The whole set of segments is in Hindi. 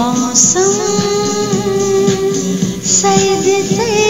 मौसम सर्द सर्द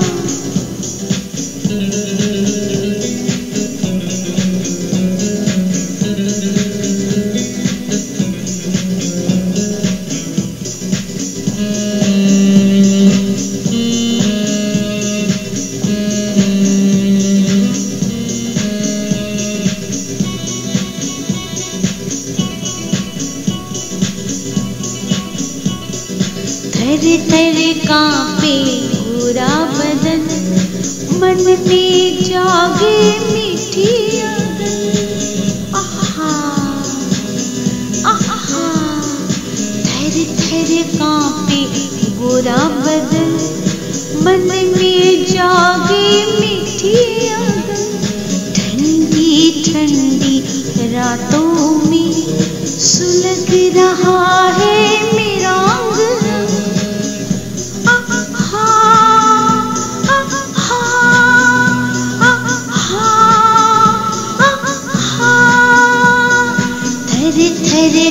थर थर कांपे पूरा बदन। मन में जागे मीठी आहा थर थर कांपे गोरा बदन। मन में जागे मीठी ठंडी ठंडी रातों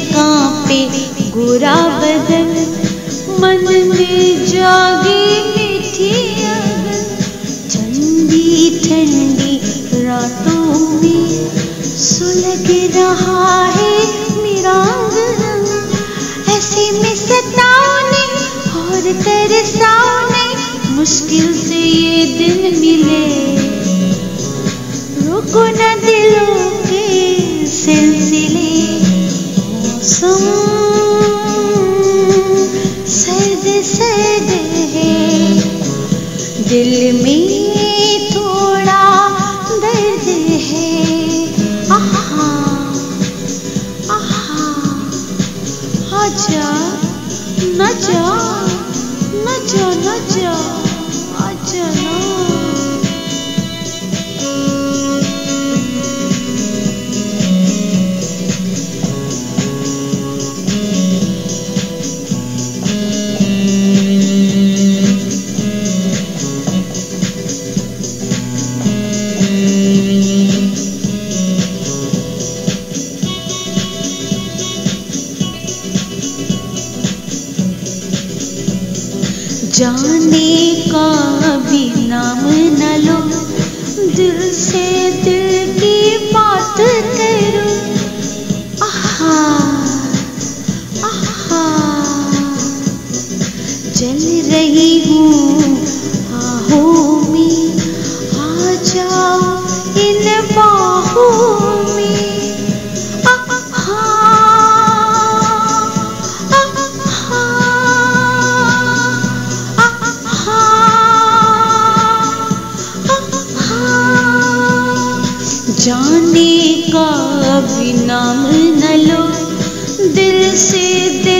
कांपे गोरा बदन मन में जागे मीठी ठंडी ठंडी रातों में सुलग रहा है मेरा ऐसे में सताओ नहीं और तरसाओ नहीं, मुश्किल से ये दिन मिले। रुको न दिलों दिल में थोड़ा दर्द है। आहा आहा आजा न जा। जाने का भी नाम न लो दिल से जाने का भी नाम न लो। दिल से दिल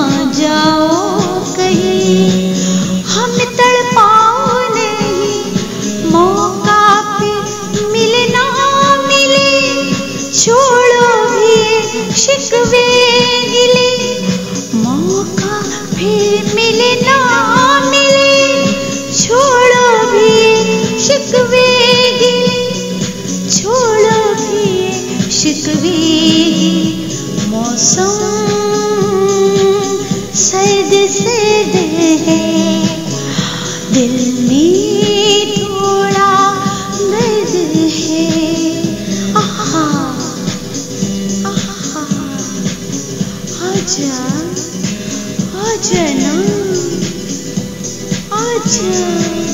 भी मौसम सर्द सर्द है। दिल में थोड़ा दर्द है। आहा आहा, आजा आजा ना, आजा।